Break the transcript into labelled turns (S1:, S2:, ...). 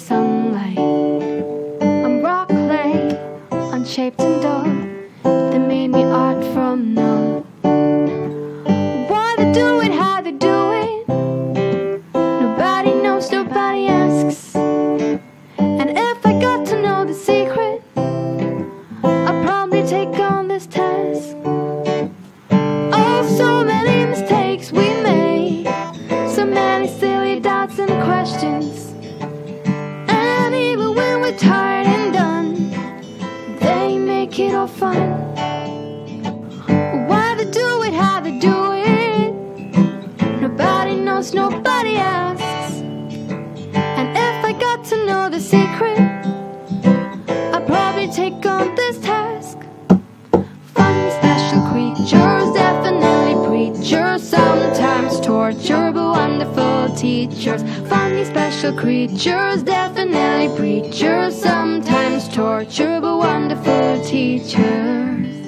S1: sunlight. I'm raw clay, unshaped and dull. They made me art from none. Why they do it, how they do it. Nobody knows, nobody asks. And if I got to know the secret, I'd probably take on this task. We're tired and done, they make it all fun. Why they do it, how they do it, nobody knows, nobody asks. And if I got to know the secret, I'd probably take on this task. Funny special creatures, definitely preachers, sometimes torture, but wonderful teachers. Funny special creatures, definitely preachers, sometimes torture, but wonderful teachers.